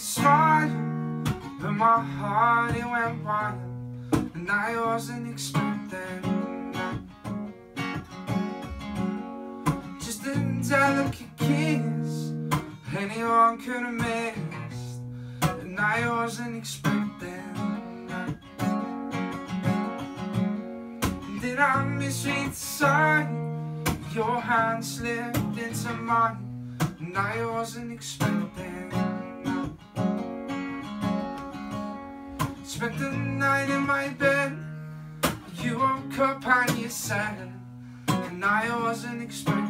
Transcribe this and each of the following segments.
smile, but my heart it went wild, and I wasn't expecting that. Just a delicate kiss, anyone could have missed, and I wasn't expecting that. Did I misread the sign? Your hand slipped into mine, and I wasn't expecting. Spent the night in my bed, you woke up and you said, and I wasn't expecting.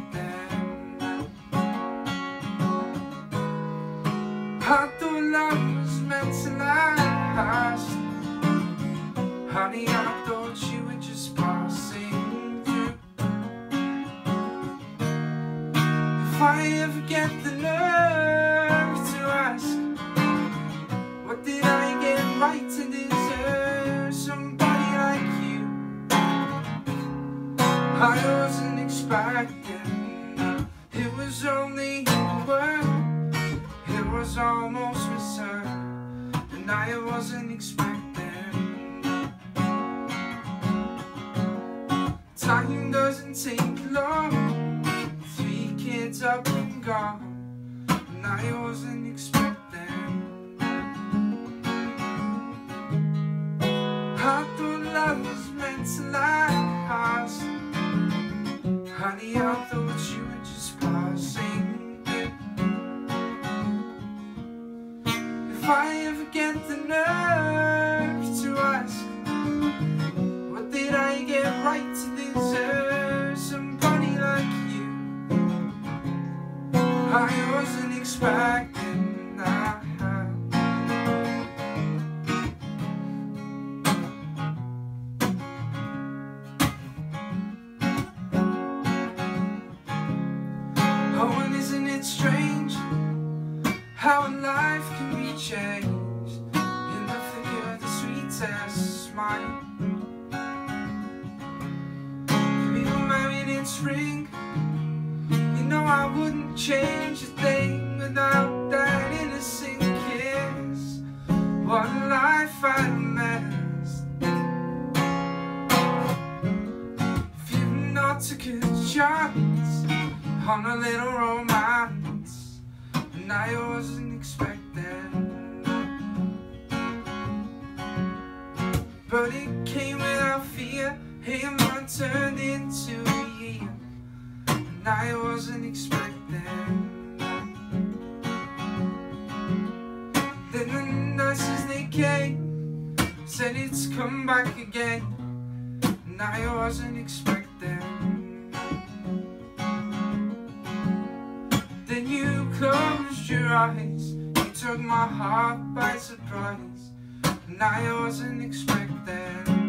I thought love was meant to last, honey. I thought you were just passing through. If I ever get the nerve to ask, what did I get right to I wasn't expecting, it was only a it was almost absurd, and I wasn't expecting. Time doesn't take long. Three kids up and gone. And I wasn't expecting I thought love was meant to last I thought you were just passing If I ever get the nerve to ask What did I get right to deserve somebody like you? I wasn't expecting and isn't it strange how a life can be changed in the flicker of the sweetest smile? We were married in spring. You know I wouldn't change a thing without that innocent kiss. What a life I'd amassed. If you not a chance on a little romance, and I wasn't expecting. But it came without fear. Hey, a month turned into a year, and I wasn't expecting. Then the nurses they came, said it's come back again, and I wasn't expecting. Eyes, you took my heart by surprise, and I wasn't expecting.